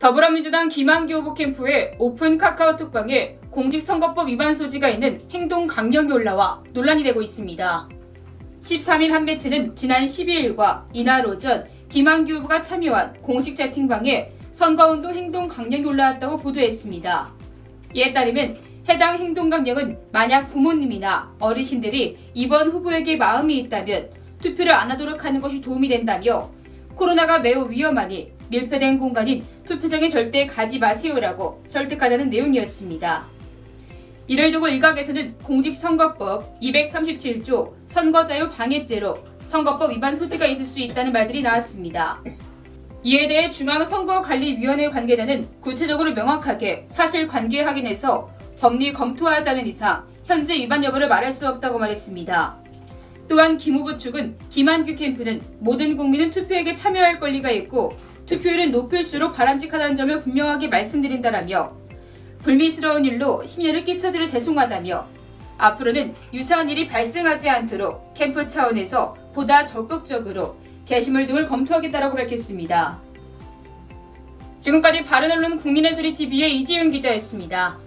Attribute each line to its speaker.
Speaker 1: 더불어민주당 김한기 후보 캠프의 오픈 카카오톡방에 공직선거법 위반 소지가 있는 행동 강령이 올라와 논란이 되고 있습니다. 13일 한 매체는 지난 12일과 이날 오전 김한기 후보가 참여한 공식 채팅방에 선거운동 행동 강령이 올라왔다고 보도했습니다. 이에 따르면 해당 행동 강령은 만약 부모님이나 어르신들이 이번 후보에게 마음이 있다면 투표를 안 하도록 하는 것이 도움이 된다며 코로나가 매우 위험하니 밀폐된 공간인 투표장에 절대 가지 마세요라고 설득하자는 내용이었습니다. 이를 두고 일각에서는 공직선거법 237조 선거자유 방해죄로 선거법 위반 소지가 있을 수 있다는 말들이 나왔습니다. 이에 대해 중앙선거관리위원회 관계자는 구체적으로 명확하게 사실관계 확인해서 법리 검토하지 않은 이상 현재 위반 여부를 말할 수 없다고 말했습니다. 또한 김 후보 측은 김한규 캠프는 모든 국민은 투표에게 참여할 권리가 있고 투표율은 높을수록 바람직하다는 점을 분명하게 말씀드린다라며 불미스러운 일로 심려를 끼쳐드려 죄송하다며 앞으로는 유사한 일이 발생하지 않도록 캠프 차원에서 보다 적극적으로 게시물 등을 검토하겠다라고 밝혔습니다. 지금까지 바른언론 국민의 소리 TV의 이지윤 기자였습니다.